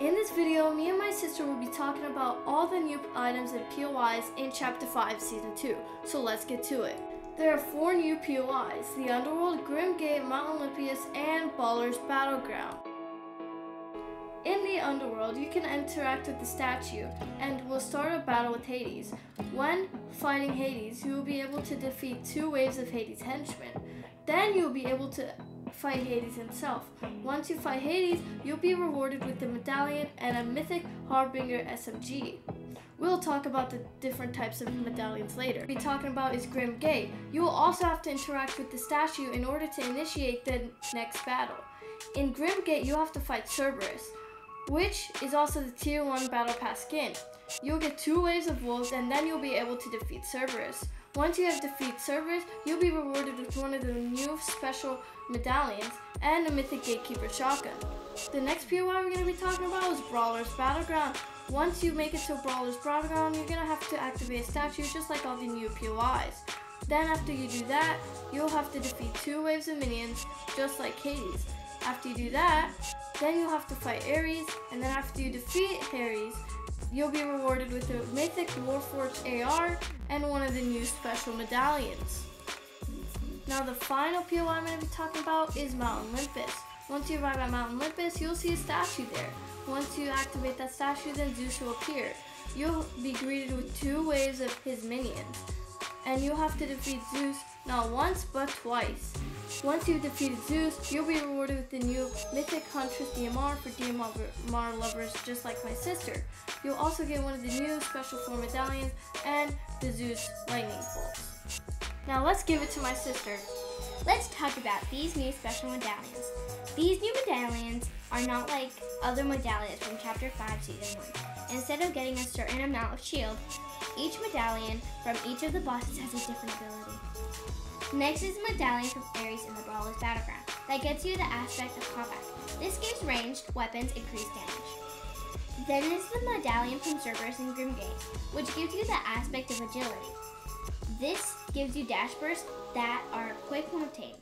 In this video, me and my sister will be talking about all the new items and POIs in Chapter 5 Season 2, so let's get to it. There are four new POIs, the Underworld, Grimgate, Mount Olympus, and Brawler's Battleground. In the Underworld, you can interact with the statue and will start a battle with Hades. When fighting Hades, you will be able to defeat two waves of Hades' henchmen. Then you will be able to fight Hades himself. Once you fight Hades, you'll be rewarded with the medallion and a mythic Harbinger SMG. We'll talk about the different types of medallions later. We'll be talking about is Grim Gate. You will also have to interact with the statue in order to initiate the next battle. In Grim Gate, you have to fight Cerberus, which is also the tier 1 battle pass skin. You'll get two waves of wolves and then you'll be able to defeat Cerberus. Once you have defeated Cerberus, you'll be rewarded with one of the new special medallions and a Mythic Gatekeeper shotgun. The next POI we're going to be talking about is Brawler's Battleground. Once you make it to Brawler's Battleground, you're going to have to activate a statue just like all the new POIs. Then after you do that, you'll have to defeat two waves of minions just like Hades. After you do that, then you'll have to fight Ares, and then after you defeat Ares, you'll be rewarded with a Mythic Warforged AR and one of the new special medallions. Now the final POI I'm going to be talking about is Mount Olympus. Once you arrive at Mount Olympus, you'll see a statue there. Once you activate that statue, then Zeus will appear. You'll be greeted with two waves of his minions. And you'll have to defeat Zeus not once, but twice. Once you've defeated Zeus, you'll be rewarded with the new Mythic Huntress DMR for DMR lovers just like my sister. You'll also get one of the new Special Form medallions and the Zeus Lightning Bolts. Now let's give it to my sister. Let's talk about these new special medallions. These new medallions are not like other medallions from Chapter 5 Season 1. Instead of getting a certain amount of shield, each medallion from each of the bosses has a different ability. Next is the medallion from Ares in the Brawler's Battleground that gets you the aspect of combat. This gives ranged weapons increased damage. Then is the medallion from Cerberus in Grimgate, which gives you the aspect of agility. This gives you dash bursts that are quick when obtained.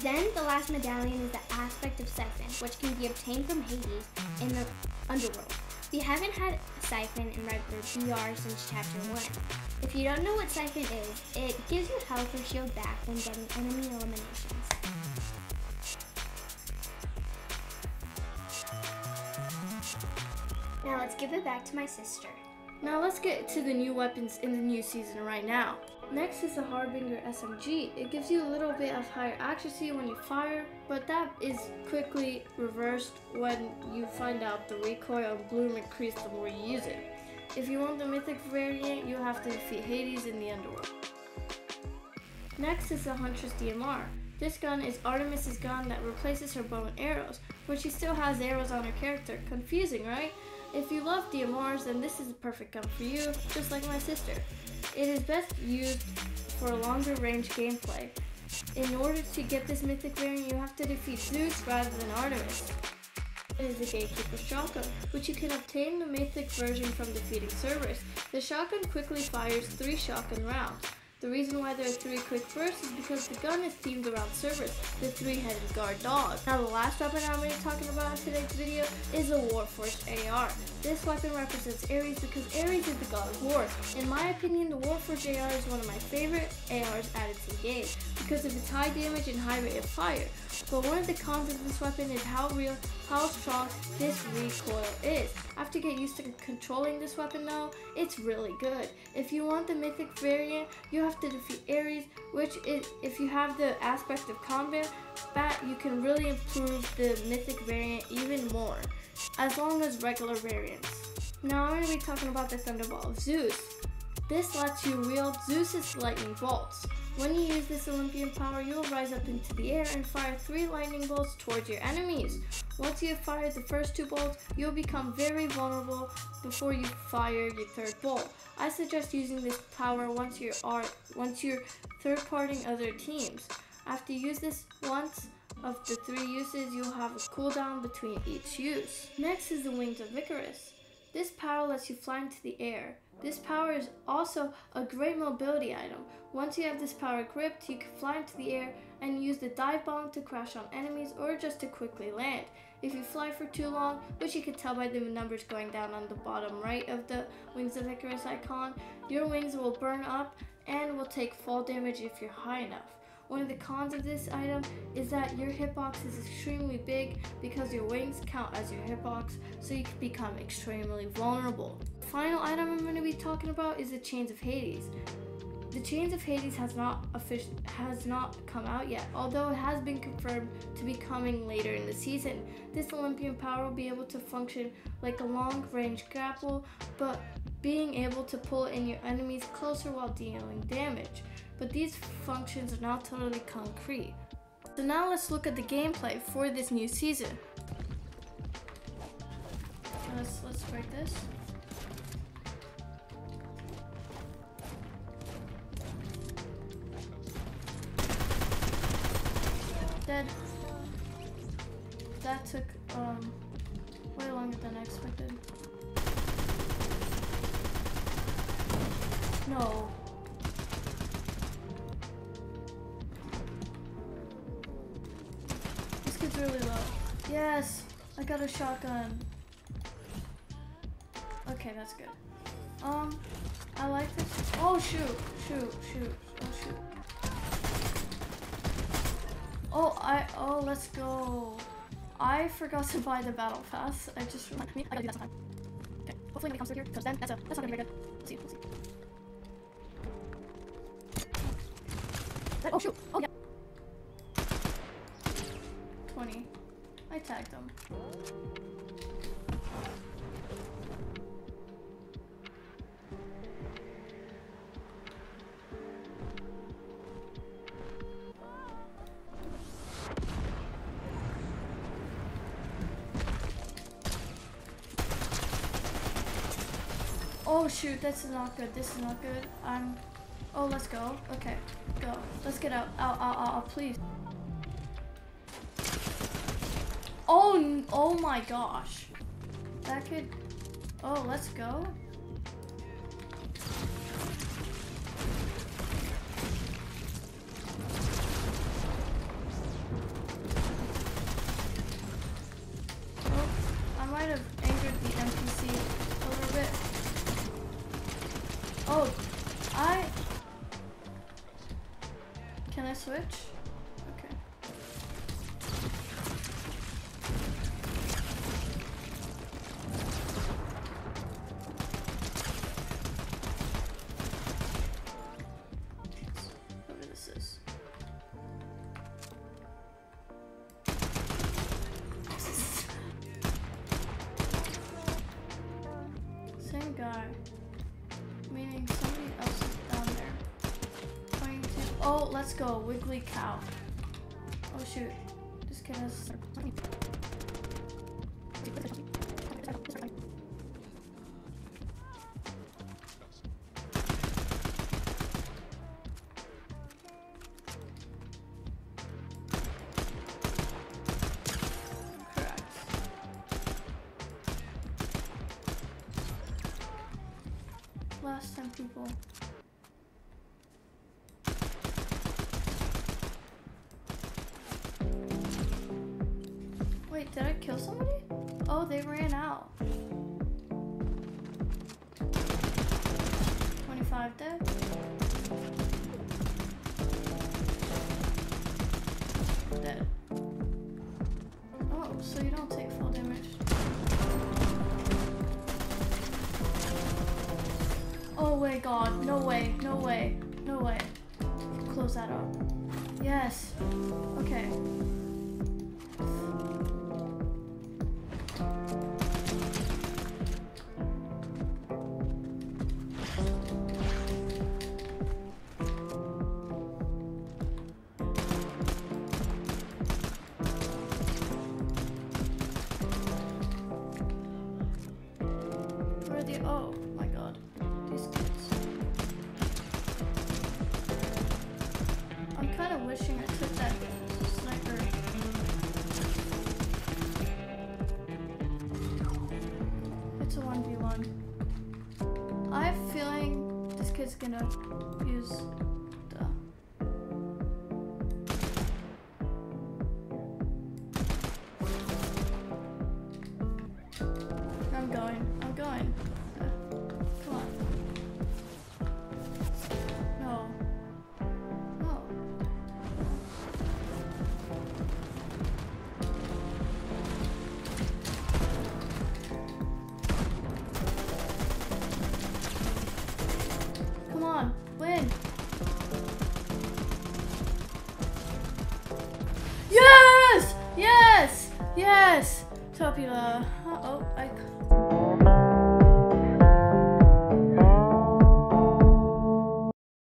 Then the last medallion is the aspect of Siphon, which can be obtained from Hades in the Underworld. We haven't had Siphon in regular BR since Chapter 1. If you don't know what Siphon is, it gives you health or shield back when getting enemy eliminations. Now let's give it back to my sister. Now let's get to the new weapons in the new season right now. Next is the Harbinger SMG. It gives you a little bit of higher accuracy when you fire, but that is quickly reversed when you find out the recoil and bloom increase the more you use it. If you want the mythic variant, you have to defeat Hades in the Underworld. Next is the Huntress DMR. This gun is Artemis's gun that replaces her bow and arrows, but she still has arrows on her character. Confusing, right? If you love DMRs, then this is the perfect gun for you, just like my sister. It is best used for longer range gameplay. In order to get this mythic variant, you have to defeat Zeus rather than Artemis. It is a Gatekeeper shotgun, which you can obtain the mythic version from defeating Cerberus. The shotgun quickly fires three shotgun rounds. The reason why there are three quick bursts is because the gun is themed around Cerberus, the three-headed guard dog. Now the last weapon I'm going to be talking about in today's video is a Warforged AR. This weapon represents Ares because Ares is the god of war. In my opinion, the Warforged AR is one of my favorite ARs added to the game because of its high damage and high rate of fire. But one of the cons of this weapon is how real, how strong this recoil is. After you get used to controlling this weapon though, it's really good. If you want the mythic variant, you have to defeat Ares, which is, if you have the aspect of combat, you can really improve the mythic variant even more, as long as regular variants. Now I'm going to be talking about the Thunderbolt of Zeus. This lets you wield Zeus's lightning bolts. When you use this Olympian power, you will rise up into the air and fire three lightning bolts towards your enemies. Once you have fired the first two bolts, you'll become very vulnerable before you fire your third bolt. I suggest using this power once you are once you're third parting other teams. After you use this once of the three uses, you'll have a cooldown between each use. Next is the Wings of Icarus. This power lets you fly into the air. This power is also a great mobility item. Once you have this power gripped, you can fly into the air and use the dive bomb to crash on enemies or just to quickly land. If you fly for too long, which you can tell by the numbers going down on the bottom right of the Wings of Icarus icon, your wings will burn up and will take fall damage if you're high enough. One of the cons of this item is that your hitbox is extremely big because your wings count as your hitbox, so you can become extremely vulnerable. Final item I'm going to be talking about is the Chains of Hades. The Chains of Hades has not offic- has not come out yet, although it has been confirmed to be coming later in the season. This Olympian power will be able to function like a long-range grapple, but being able to pull in your enemies closer while dealing damage but these functions are not totally concrete. So now let's look at the gameplay for this new season. Let's, let's break this. Dead. That took um, way longer than I expected. No. Really low. Yes, I got a shotgun. Okay, that's good. Um, I like this. Oh shoot, shoot, shoot, oh shoot. Oh, I, oh, let's go. I forgot to buy the battle pass. I just reminded me. I gotta do that sometime. Okay, hopefully nobody comes through here, because then that's a, that's not gonna be very good. Let's see, let's see. Oh shoot, oh yeah. Tagged them. Oh shoot, this is not good. This is not good. I'm. Oh, let's go. Okay, go. Let's get out. Out, out, out, out please. Oh, oh my gosh. That could, oh, let's go. Oh, I might have angered the NPC a little bit. Oh, Guy. Meaning somebody else is down there. 22. Oh, let's go. Wiggly cow. Oh shoot. This kid has. Last 10 people. Wait, did I kill somebody? Oh, they ran out. 25 dead. Dead. Oh, so you don't take full damage. Oh my god, no way, no way, no way. Close that up. Yes. Okay. I'm kinda wishing I took that sniper. It's a 1v1. I have a feeling this kid's gonna use the. I'm going. I'm going. Yes! Topula. Uh oh, I.